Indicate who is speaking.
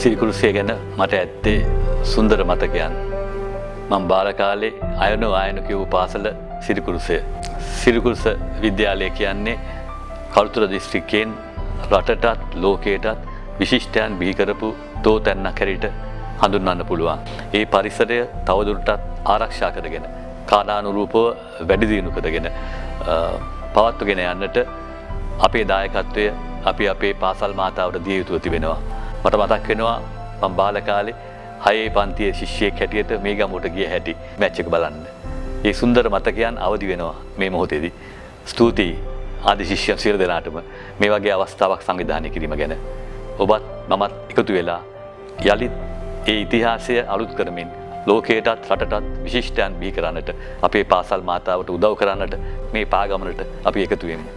Speaker 1: සිරිකුරුසේ ගැන මට ඇත්තේ සුන්දර මතකයන්. මං බාලකාලේ අයනු ආයන කිවූ පාසල සිරිකුරුසය. සිරිකුරුස විද්‍යාලය කියන්නේ කළුතුර දිස්ත්‍රික්කයෙන් රටටත් ලෝකයටත් විශිෂ්ටයන් බිහිකරපු තෝ තැන්න කැරිට හඳුන්වන්න පුළුවන්. ඒ පරිසරය තවදුරටත් ආරක්ෂා කරගෙන. කාලානුරූපව වැඩිදියුණු කරගෙන පවත්වගෙන යන්නට අපේ දායකත්වය අපි අපේ පාසල් මාතාවට දිය යුතුව තිබෙනවා. මට මතක් වෙනවා මං බාලකාලේ හයේ පන්තිය ශිෂ්‍යයෙක් හැටියට මේ ගමුට ගිය හැටි මැච්චක බලන්න. ඒ සුන්දර මතකයන් අවදි වෙනවා මේ මොහොතේදී. ස්තුතියි ආදි ශිෂ්‍යන් සියලු දෙනාටම මේ වගේ අවස්ථාවක් සංවිධානය කිරීම ගැන. ඔබත් මමත් එකතු වෙලා යළිත් ඒ ඉතිහාසය අලුත් කරමින් ලෝකයටත් රටටත් විශිෂ්ටයන් බිහි කරන්නට අපේ පාසල් මාතාවට උදව් කරන්නට මේ පාගමනට අපි එකතුවෙමු.